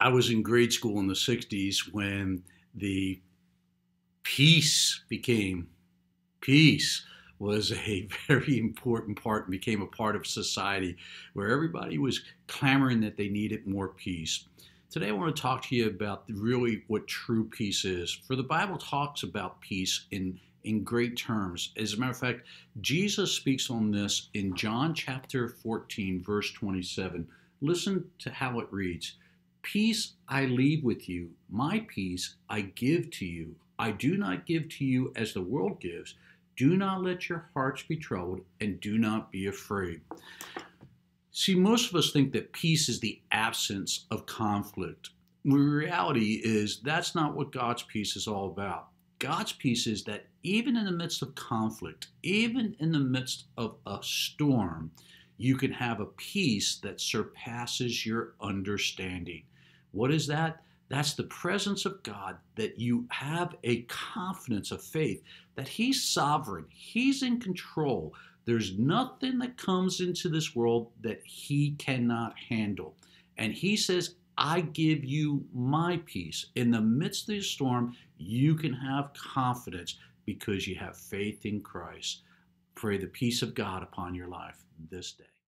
I was in grade school in the 60s when the peace became peace was a very important part and became a part of society where everybody was clamoring that they needed more peace. Today, I want to talk to you about really what true peace is. For the Bible talks about peace in, in great terms. As a matter of fact, Jesus speaks on this in John chapter 14, verse 27. Listen to how it reads Peace I leave with you, my peace I give to you. I do not give to you as the world gives. Do not let your hearts be troubled, and do not be afraid. See, most of us think that peace is the absence of conflict. The reality is that's not what God's peace is all about. God's peace is that even in the midst of conflict, even in the midst of a storm, you can have a peace that surpasses your understanding. What is that? That's the presence of God, that you have a confidence of faith that He's sovereign, He's in control. There's nothing that comes into this world that He cannot handle. And He says, I give you my peace. In the midst of the storm, you can have confidence because you have faith in Christ. Pray the peace of God upon your life this day.